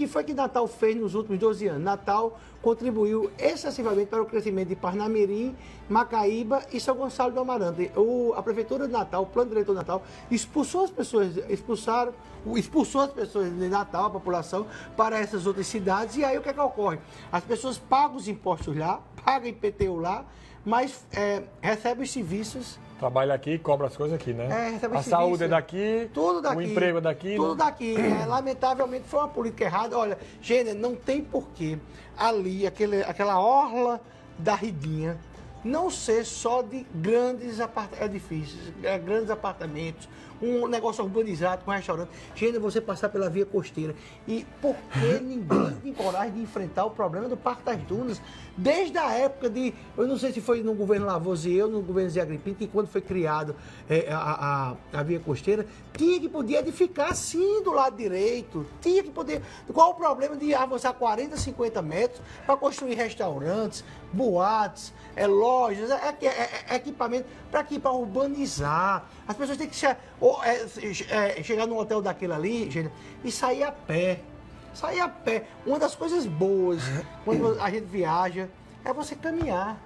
que foi que Natal fez nos últimos 12 anos? Natal contribuiu excessivamente para o crescimento de Parnamirim, Macaíba e São Gonçalo do Amarante. O, a Prefeitura de Natal, o Plano Diretor de Natal, expulsou as pessoas, expulsaram, expulsou as pessoas de Natal, a população, para essas outras cidades. E aí o que é que ocorre? As pessoas pagam os impostos lá, pagam IPTU lá, mas é, recebem os serviços Trabalha aqui, cobra as coisas aqui, né? É, a saúde é daqui, tudo daqui, o emprego é daqui. Tudo né? daqui. É, lamentavelmente foi uma política errada. Olha, gente, não tem porquê ali, aquele, aquela orla da Ridinha, não ser só de grandes apart edifícios, é, grandes apartamentos, um negócio urbanizado com restaurante. Gente, você passar pela via costeira. E por que ninguém tem coragem de enfrentar o problema do Parque das Dunas? Desde a época de, eu não sei se foi no governo Lavoisier ou no governo Zé Agripino, que quando foi criado é, a, a, a, via costeira, tinha que poder edificar sim do lado direito, tinha que poder. Qual o problema de avançar 40, 50 metros para construir restaurantes, boates, é, lojas, é, é, é equipamento, para aqui, para urbanizar. As pessoas têm que che ou, é, chegar num hotel daquele ali, gente, e sair a pé. Sair a pé. Uma das coisas boas quando a gente viaja é você caminhar.